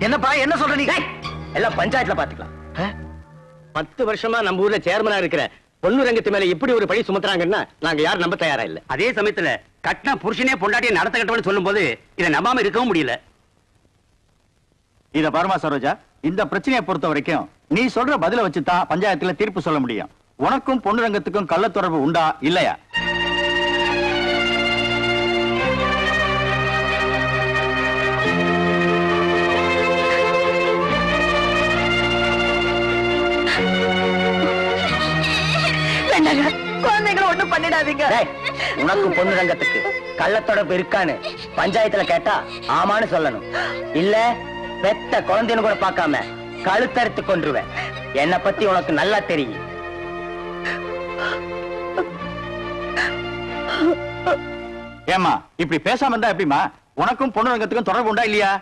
என்னப்பா என்ன சொல்ற நீ? எல்லாம் பஞ்சாயத்துல பாத்துக்கலாம். பத்து வருஷமா நம்ம ஊர்ல சேர்மனா இருக்கிற பொண்ணு ரங்கத்து மேல இப்படி ஒரு பழி சுமத்துறாங்கன்னா நாங்க யாரும் நம்ப தயாரா இல்ல. அதே சமயத்துல கட்டின புருஷனே பொண்டாட்டியை நடத்த கட்டவன்னு சொல்லும் போது இதை நம்பாம இருக்கவும் முடியல. இத பாருமா சரோஜா இந்த பிரச்சனையை பொறுத்த வரைக்கும் நீ சொல்ற பதில வச்சு தான் பஞ்சாயத்துல தீர்ப்பு சொல்ல முடியும். உனக்கும் பொண்ணு ரங்கத்துக்கும் கள்ள தொடர்பு உண்டா இல்லையா? குழந்தைகளை ஒண்ணும் பண்ணிடாதீங்க. டேய், உனக்கும் பொண்ணு ரங்கத்துக்கு கள்ள தொடர்பு இருக்கான்னு பஞ்சாயத்துல கேட்டா ஆமான்னு சொல்லணும். இல்ல பெத்த குழந்தைன்னு கூட பார்க்காம கழுத்தறுத்து கொன்றுவேன். என்னை பத்தி உனக்கு நல்லா தெரியும். ஏமா இப்படி பேசாம இருந்தா எப்படிமா உனக்கும் பொண்ணு ரங்கத்துக்கும் தொடர்பு உண்டா இல்லையா?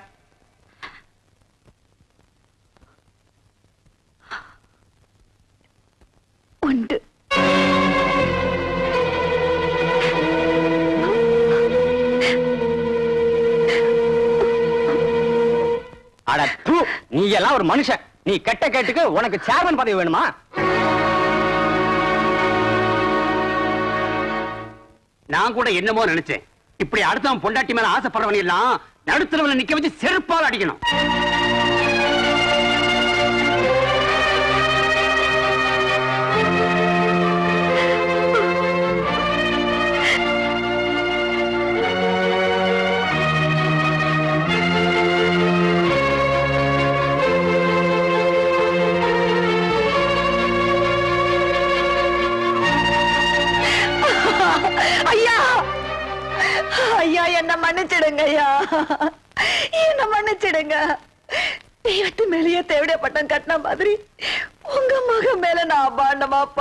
நீ எல்லாம் ஒரு மனுஷன். நீ கெட்ட கேட்டுக்கு உனக்கு சேர்மன் பதவி வேணுமா? நான் கூட என்னமோ நினைச்சேன். இப்படி அடுத்தவன் பொண்டாட்டி மேல ஆசைப்படுறவன் எல்லாம் நடுத்தரவுல நிக்க வச்சு செருப்பால் அடிக்கணும்.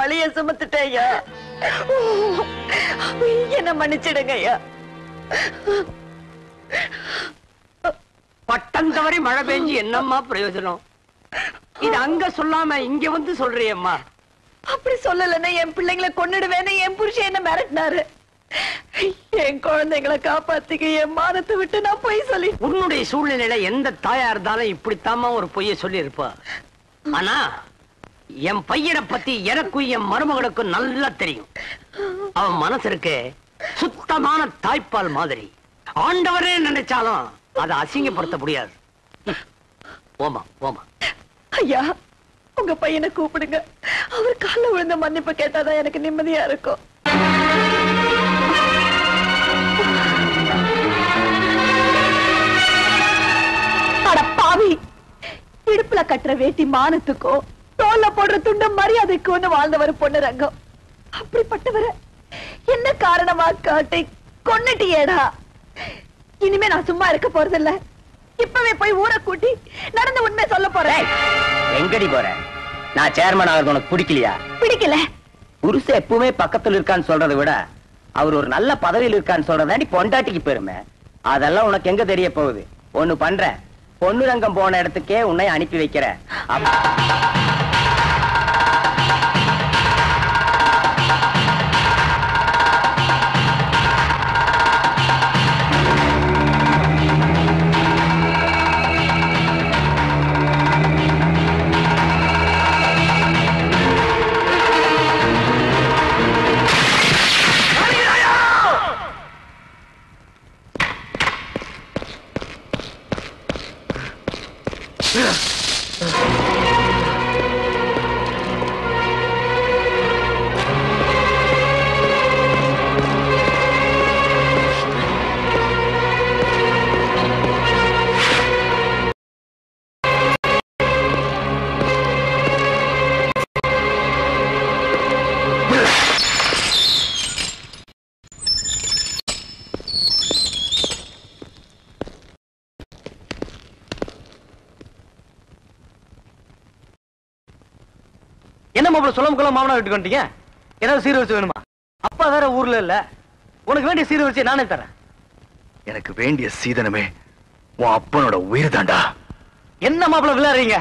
பழிய சுமத்துட்டேன் ஐயா என்ன மன்னிச்சிடுங்க ஐயா பட்டம் தவறி மழை பெஞ்சு என்னம்மா பிரயோஜனம்? இது அங்க சொல்லாம இங்க வந்து சொல்றியம்மா? அப்படி சொல்லலைன்னா என் பிள்ளைங்களை கொன்னுடுவேன்னு என் புருஷன் என்ன மிரட்டினாரு? என் குழந்தைங்களை காப்பாத்திக்க என் மானத்தை விட்டு நான் போய் சொல்லி. உன்னுடைய சூழ்நிலையில எந்த தாயா இருந்தாலும் இப்படித்தாம்மா ஒரு பொய்ய சொல்லி இருப்பா ஆனா என் பையனை பத்தி எனக்கும் என் மருமகளுக்கும் நல்லா தெரியும். அவன் மனசு இருக்கு சுத்தமான தாய்ப்பால் மாதிரி. ஆண்டவரே நினைச்சாலும் அதை அசிங்கப்படுத்த முடியாது. ஓமா ஓமா. ஐயா உங்க பையனை கூப்பிடுங்க. அவர் கால விழுந்த மன்னிப்பு கேட்டாதான் எனக்கு நிம்மதியா இருக்கும். பாவி இடுப்புல கட்டுற வேட்டி மானத்துக்கோ தோல்ல போடுற துண்டு மரியாதைக்கும்னு வாழ்ந்தவர் பொண்ணு ரங்கம். அப்படிப்பட்டவரை என்ன காரணமா காட்டி கொன்னுட்டியேடா? இனிமே நான் சும்மா இருக்க போறதில்ல. இப்பவே போய் ஊரை கூட்டி நடந்த உண்மை சொல்ல போறேன். எங்கடி போற? நான் சேர்மன் ஆகிறது உனக்கு பிடிக்கலையா? பிடிக்கல. புருஷன் எப்பவுமே பக்கத்துல இருக்கான்னு சொல்றதை விட அவர் ஒரு நல்ல பதவியில் இருக்கான்னு சொல்றதாண்டி பொண்டாட்டிக்கு பெருமை. அதெல்லாம் உனக்கு எங்க தெரிய போகுது? ஒண்ணு பண்ற. பொண்ணு ரங்கம் போன இடத்துக்கே உன்னை அனுப்பி வைக்கிற. மாப்பிள்ள சொல்ல முக்கல மாமனா வீட்டுக்கு வந்துட்டீங்க? ஏதாவது சீர்வரிசை வேணுமா? அப்பா வேற ஊர்ல இல்ல. உனக்கு வேண்டிய சீர்வரிசை நானே தரேன். எனக்கு வேண்டிய சீதனமே உன் அப்பனோட உயிர் தாண்டா. என்ன மாப்பிள்ள விளையாடுறீங்க?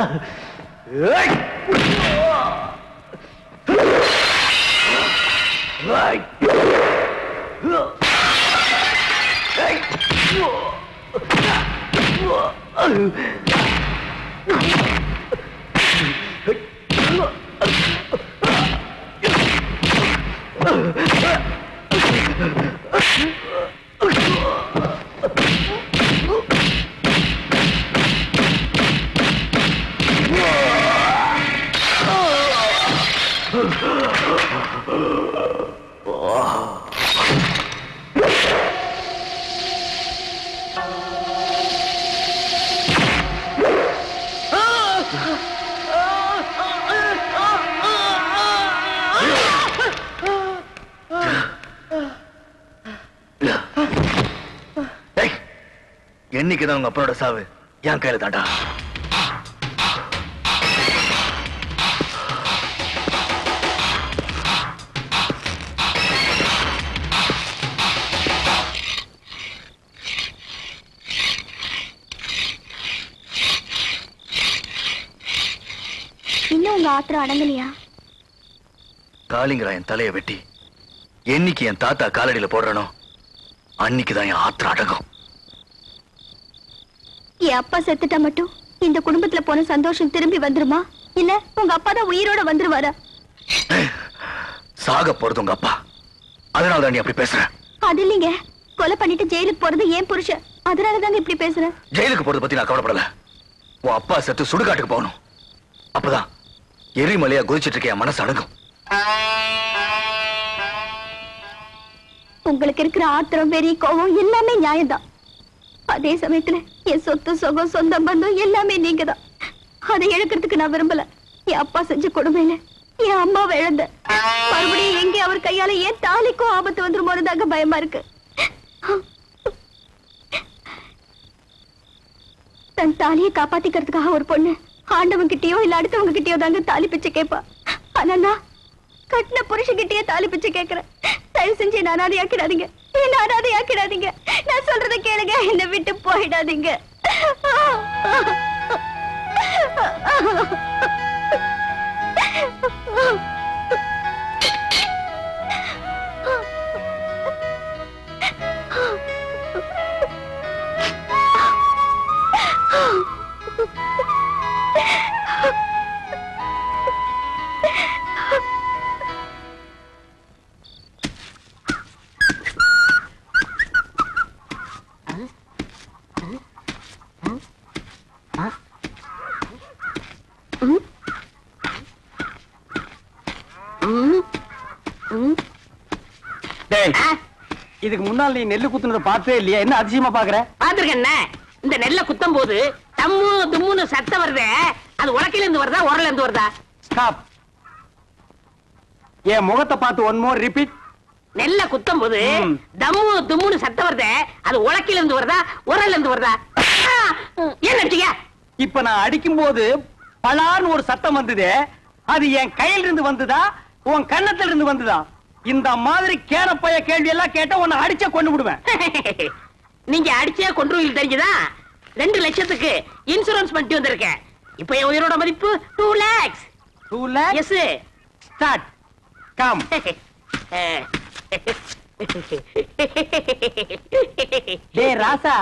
ஏய், என்னைக்குதான் உங்க அப்பனோட சாவு? என் கையில தாண்டா ஆத்திரம் அடங்கலையா? காளிங்கரா என் தலையை வெட்டி. என்னைக்கு என் தாத்தா காலடியில போடுறனோ அன்னைக்குதான் என் ஆத்திரம் அடங்கும். என் அப்பா செத்துட்டா மட்டும் இந்த குடும்பத்துல போன சந்தோஷம் திரும்பி வந்துருமா? இல்ல உங்க அப்பா தான் உயிரோட வந்துருவாரா? சாக போறது உங்க அப்பா. அதனால தான் அப்படி பேசுற. அது இல்லைங்க. கொலை பண்ணிட்டு ஜெயிலுக்கு போறது ஏன் புருஷன். அதனாலதாங்க இப்படி பேசுறேன் ஜெயிலுக்கு போறத பத்தி நான் கவலைப்படல. உன் அப்பா செத்து சுடுகாட்டுக்கு போகணும். அப்பதான் எரிமலையா குதிச்சிட்டு இருக்க மனசு அடங்கும். உங்களுக்கு இருக்கிற ஆத்திரம் வெறி கோவம் எல்லாமே நியாயம்தான். அதே சமயத்துல என் சொத்து சுகம் சொந்தம் பந்தம் எல்லாமே நீங்க தான் அதை இழக்கிறதுக்கு நான் விரும்பல. என் அப்பா செஞ்ச கொடுமையில என் அம்மா இழந்த. மறுபடியும் எங்க அவர் கையால ஏன் தாலிக்கும் ஆபத்து வந்துருமோன்னு தாங்க பயமா இருக்கு. தன் தாலியை காப்பாத்திக்கிறதுக்காக ஒரு பொண்ணு ஆண்டவன் கிட்டயோ இல்ல அடுத்தவங்க கிட்டயோ தாங்க தாலி பிச்சை கேட்பா ஆனா நான் கட்டின புருஷன்கிட்டயே தாலி பிச்சை கேட்கிறேன் தயவு செஞ்சு என்ன அனாதையாக்கிடாதீங்க. என்ன அனாதையாக்கிடாதீங்க. நான் சொல்றத கேளுங்க. என்னை விட்டு போயிடாதீங்க. டேய் இதுக்கு முன்னால் நீ நெல்லு குத்துனதை பார்த்தே இல்லையா? என்ன அதிசயமா பாக்குற பாத்துருக்கேன் இந்த நெல்ல குத்தும் போது தம்மு தும்முன்னு சத்தம் வருதே. அது உலக்கையில இருந்து வருதா உரல இருந்து வருதா? ஸ்டாப் என் முகத்தை பார்த்து ஒன் மோர் ரிப்பீட் நெல்ல குத்தும் போது. தம்மு தும்முன்னு சத்தம் வருதே. அது உலக்கையில இருந்து வருதா உரல்ல இருந்து வருதா ஏன் அடிச்சீங்க இப்ப நான் அடிக்கும் போது பலான்னு ஒரு சத்தம் வந்தது. அது என் கையில இருந்து வந்ததா உன் கன்னத்துல இருந்து வந்ததா? இந்த மாதிரி கேனப்பைய கேள்வி எல்லாம் கேட்டா உன்னை அடிச்ச கொண்டு விடுவேன். நீங்க அடிச்சே கொன்றுவீங்க தெரிஞ்சுதா? ரெண்டு லட்சத்துக்கு இன்சூரன்ஸ் பண்ணிட்டு வந்திருக்கேன். இப்ப என் உயிரோட மதிப்பு two lakhs two lakhs start come டேய் ராசா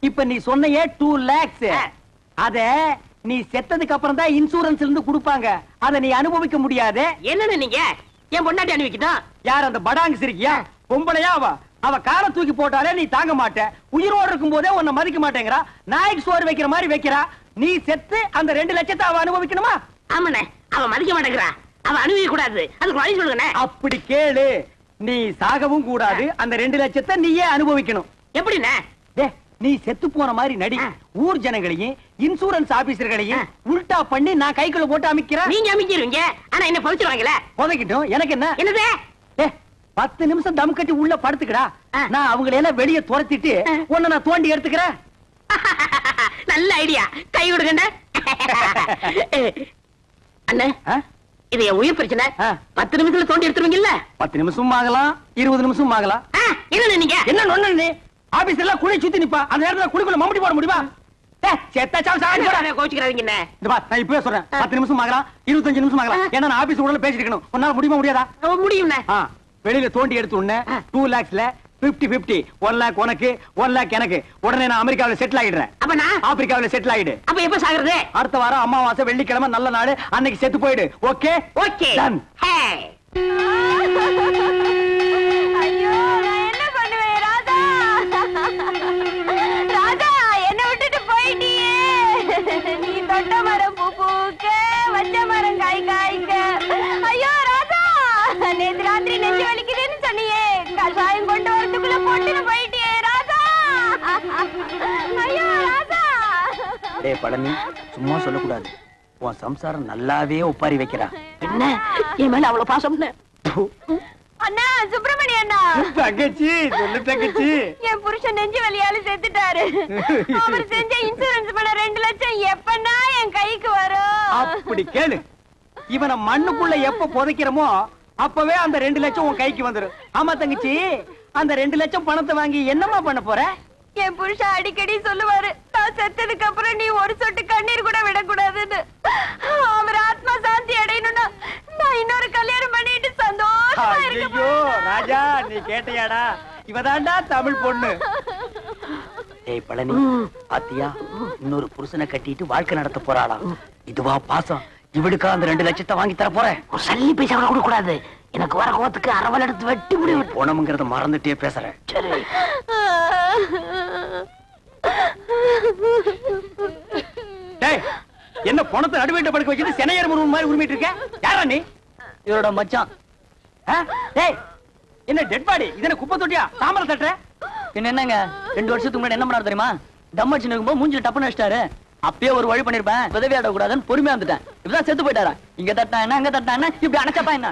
இப்ப நீ சொன்னையே டூ லேக்ஸ் அத நீ செத்ததுக்கு அப்புறம் தான் இன்சூரன்ஸ் இருந்து கொடுப்பாங்க. அத நீ அனுபவிக்க முடியாது. என்னன்னு நீங்க? என் பொண்டாட்டி யார் அந்த படாங்கு சிரிக்கியா? பொம்பளையா அவ. அவ காலை தூக்கி போட்டாலே நீ தாங்க மாட்ட. உயிரோடு இருக்கும் போதே உன்னை மதிக்க மாட்டேங்கிறா. நாய்க்கு சோறு வைக்கிற மாதிரி வைக்கிறா. நீ செத்து அந்த ரெண்டு லட்சத்தை அவ அனுபவிக்கணுமா? ஆமாண்ணே. அவ மதிக்க மாட்டேங்கிறா. அவ அனுபவிக்க கூடாது. அதுக்கு வழி அப்படி கேளு. நீ சாகவும் கூடாது. அந்த ரெண்டு லட்சத்தை நீயே அனுபவிக்கணும். எப்படிண்ணே? நீ செத்து போன மாதிரி நடி. ஊர் ஜனங்களையும் இன்சூரன்ஸ் ஆபீசர்களையும். உல்டா பண்ணி நான் கைக்குள்ள போட்டு அமைக்கிறேன் நீங்க அமைக்கிருவீங்க. ஆனா என்ன பவிச்சிருவாங்கல்ல புதைக்கிட்டும். எனக்கு என்ன? என்னது? பத்து நிமிஷம் தம் கட்டி உள்ள படுத்துக்கடா. நான் அவங்களை எல்லாம் வெளியே துரத்திட்டு. உன்னை நான் தோண்டி எடுத்துக்கிறேன். நல்ல ஐடியா. கை விடுங்கண்ணே அண்ணே? இது என் உயிர் பிரச்சனை. பத்து நிமிஷத்துல தோண்டி எடுத்துருவீங்கல்ல? பத்து நிமிஷம் ஆகலாம் இருபது நிமிஷம் ஆகலாம். ஆ, என்னண்ணே நீங்க? என்ன நொண்ணு நீ ஆபீஸ் எல்லாம் குழி சுத்தி நிப்பா. அந்த நேரத்துல குழிக்குள்ள மம்படி போட முடியுமா? வெளியில தோண்டி எடுத்து. டூ லேக்ஸ்ல பிப்டி பிப்டி ஒன் லேக் உனக்கு ஒன் லேக் எனக்கு. உடனே நான் அமெரிக்காவில செட்டில் ஆயிடுறேன். அப்ப நான்? ஆப்பிரிக்காவில செட்டில் ஆயிடு. அப்ப எப்ப சாகுறது? அடுத்த வாரம் அமாவாசை வெள்ளிக்கிழமை நல்ல நாள். அன்னைக்கு செத்து போயிடு. Okay okay. ஹே டேய் பழனி சும்மா சொல்லக்கூடாது. உன் சம்சாரம் நல்லாவே ஒப்பாரி வைக்கிறா. என்ன? என் மேல அவ்வளவு பாசம்னு? அண்ணா சுப்பிரமணிய அண்ணா. தங்கச்சி சொல்லு தங்கச்சி. என் புருஷன் நெஞ்சு வலியால செத்துட்டாரு. அவர் செஞ்ச இன்சூரன்ஸ் பண்ண ரெண்டு லட்சம் எப்பன்னா என் கைக்கு வரும். அப்படி கேளு. இவனை மண்ணுக்குள்ள எப்ப புதைக்கிறோமோ அப்பவே அந்த ரெண்டு லட்சம் உன் கைக்கு வந்துரும். ஆமா தங்கச்சி? அந்த ரெண்டு லட்சம் பணத்தை வாங்கி என்னம்மா பண்ண போற? என் புருஷன் அடிக்கடி சொல்லுவாரு நான் செத்ததுக்கு அப்புறம் நீ ஒரு சொட்டு கண்ணீர் கூட விடக்கூடாதுன்னு. அவர் ஆத்மா சாந்தி அடையணும்னா நான் இன்னொரு கல்யாணம் பண்ணிட்டு சந்தோஷமா இருக்க ஐயோ ராஜா நீ கேட்டியாடா? இவதாண்டா தமிழ் பொண்ணு. ஏய் பழனி பாத்தியா இன்னொரு புருஷனை கட்டிட்டு வாழ்க்கை நடத்த போறாளாம் இதுவா பாசம். இவளுக்கா அந்த ரெண்டு லட்சத்தை வாங்கி தர போறேன்? ஒரு சல்லி பைசா கூட கொடுக்க கூடாது எனக்கு வர கோவத்துக்கு அரவல் எடுத்து வெட்டி முடி போனமுங்கிறத மறந்துட்டே பேசுறேன். சரி. என்ன பணத்தை நடுவேட்ட படுக்க வச்சுட்டு சென்னையர் முருகன் மாதிரி உரிமிட்டு இருக்க? யாரா நீ? இவரோட மச்சான். டேய் என்ன டெட் பாடி இதன குப்பை தொட்டியா? தாமரை தட்டுற? பின்ன என்னங்க? ரெண்டு வருஷத்துக்கு முன்னாடி என்ன பண்ணாரு தெரியுமா? டம் அடிச்சு நிற்கும்போது மூஞ்சில டப்புன்னு வச்சிட்டாரு அப்பயே ஒரு வழி பண்ணிருப்பேன். உதவி கூடாதுன்னு பொறுமையா வந்துட்டேன். இப்பதான் செத்து போயிட்டாரா? இங்க தட்டா என்ன அங்க தட்டா என்ன? இப்படி அணைச்சப்பா என்ன?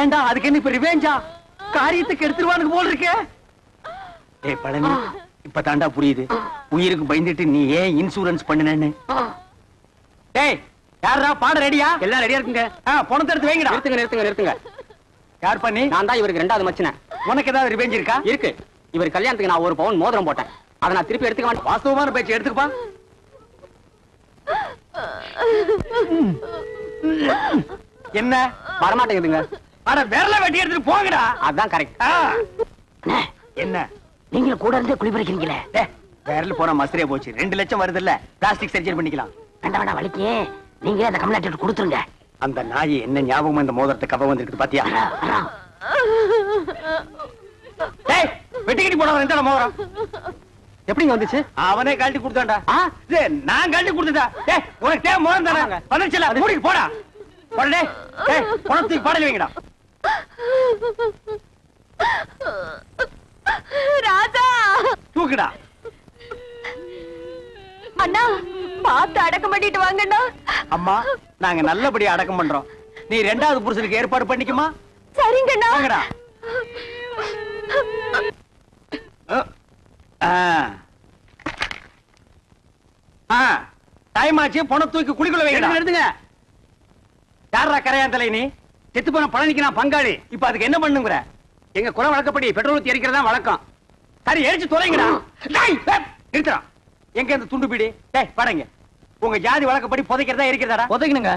ஏண்டா அதுக்கு என்ன இப்ப ரிவேஞ்சா காரியத்துக்கு எடுத்துருவானுக்கு போல் இருக்கே. டேய் பழனி இப்ப தாண்டா புரியுது உயிருக்கு பயந்துட்டு நீ ஏன் இன்சூரன்ஸ் பண்ணுனேன்னு? டேய் யாரா பாட ரெடியா? எல்லாம் ரெடியா இருக்குங்க. பணத்தை எடுத்து வைங்கடா. நிறுத்துங்க நிறுத்துங்க நிறுத்துங்க. யார் பண்ணி? நான் தான் இவருக்கு ரெண்டாவது மச்சினேன் உனக்கு ஏதாவது ரிவேஞ்ச் இருக்கா? இருக்கு. இவர் கல்யாணத்துக்கு நான் ஒரு பவுன் மோதிரம் போட்டேன். அதை நான் திருப்பி எடுத்துக்க மாட்டேன். வாஸ்தவமான பேச்சு எடுத்துக்கப்பா. என்ன? வரமாட்டேங்குதுங்க. அட விரல வெட்டி எடுத்துட்டு போங்கடா. அதான் கரெக்ட் என்ன? நீங்க கூட இருந்தே குளிப்பறிக்கிறீங்களே டேய், விரல் போன மசரே போச்சு. ரெண்டு லட்சம் வருது இல்ல பிளாஸ்டிக் சர்ஜரி பண்ணிக்கலாம். வேண்டாம் வேண்டாம் வலிக்கு. நீங்களே அந்த கம்லாட்டி கொடுத்துருங்க. அந்த நாய் என்ன ஞாபகம் இந்த மோதிரத்தை கவ வந்திருக்கு பாத்தியா. டேய் வெட்டிக்கிட்டு போனவன் எந்த மோதிரம்? எப்படிங்க வந்துச்சு? அவனே கழட்டி கொடுத்தான்டா. நான் கழட்டி கொடுத்ததா? டேய் உனக்கு தேவை மோதிரம் தானே? வந்துச்சுல மூடிட்டு போடா. போடா டேய் டேய் பணத்துக்கு பாடல வைங்கடா. ராதா தூக்கு தூக்குடா. அண்ணா பார்த்து அடக்கம் பண்ணிட்டு வாங்கண்ணா. அம்மா நாங்க நல்லபடியா அடக்கம் பண்றோம். நீ ரெண்டாவது புருஷனுக்கு ஏற்பாடு பண்ணிக்குமா? சரிங்கண்ணா. வாங்கடா. அஹ். ஆ. ஆ. டைம் ஆச்சு பணம் தூக்கி குழிக்குள்ள வைங்க எடுத்துங்க. யாரா கரையாந்தலை நீ செத்து போன பழனிக்கு நான் பங்காளி. இப்ப அதுக்கு என்ன பண்ணுங்கிற? எங்க குறை வழக்கப்படி பெட்ரோல் ஊத்தி எரிக்கிறதா வழக்கம். சரி எரிச்சு தொலைங்கடா. நிறுத்துடா. எங்க இந்த துண்டு பீடி? டேய் பாருங்க. உங்க ஜாதி வழக்கப்படி புதைக்கிறதா எரிக்கிறதாடா? உதைக்கணுங்க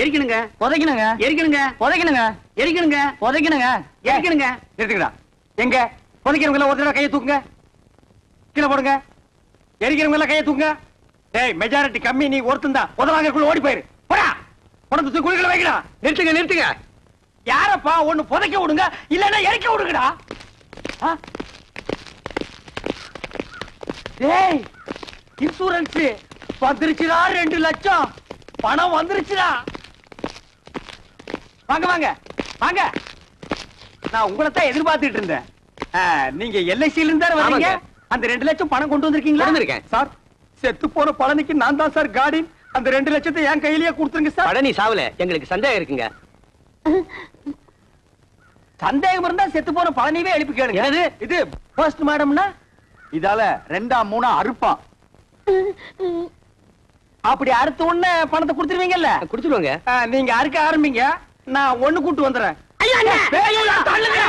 எரிக்கணுங்க. உதைக்கணுங்க எரிக்கணுங்க. உதைக்கணுங்க எரிக்கணுங்க. உதைக்கணுங்க எரிக்கணுங்க. நிறுத்துக்கடா எங்க? புதைக்கிறவங்க ஒரு தடவை கையை தூக்குங்க. கீழே போடுங்க. எரிக்கிறவங்க எல்லாம் கையை தூக்குங்க. டேய் மெஜாரிட்டி கம்மி நீ ஒருத்தன் தான். உதவாங்கக்குள்ள ஓடி போயிரு. போடா. தூக்கி குழிகளை வைக்கடா. நிறுத்துங்க நிறுத்துங்க. யாரப்பா ஒண்ணு புதைக்க விடுங்க இல்லன்னா எரிக்க விடுங்கடா? டேய் இன்சூரன்ஸ் வந்துருச்சுடா ரெண்டு லட்சம். பணம் வந்துருச்சுடா. வாங்க வாங்க வாங்க. நான் உங்களை தான் எதிர்பார்த்துட்டு இருந்தேன். நீங்க எல்ஐசில இருந்து ஆமாங்க. அந்த ரெண்டு லட்சம் பணம் கொண்டு வந்திருக்கீங்களா? வந்திருக்கேன். சார் செத்து போன பழனிக்கு நான் தான் சார் கார்டின் அந்த ரெண்டு லட்சத்தை என் கையிலேயே கொடுத்துருங்க சார். பழனி சாவல எங்களுக்கு சந்தேகம் இருக்குங்க. சந்தேகம் இருந்தா செத்து போன பழனிவே எழுப்பி கேளுங்க. என்னது? இது போஸ்ட் மாடம்னா இதால ரெண்டா மூணா அறுப்பான். அப்படி அறுத்த உடனே பணத்தை கொடுத்துருவீங்கல்ல? குடுத்துருவாங்க. நீங்க அறுக்க ஆரம்பிங்க. நான் ஒண்ணு கூட்டு வந்துடுறேன் ஐயா ஏய், ஐயா, தள்ளுங்க.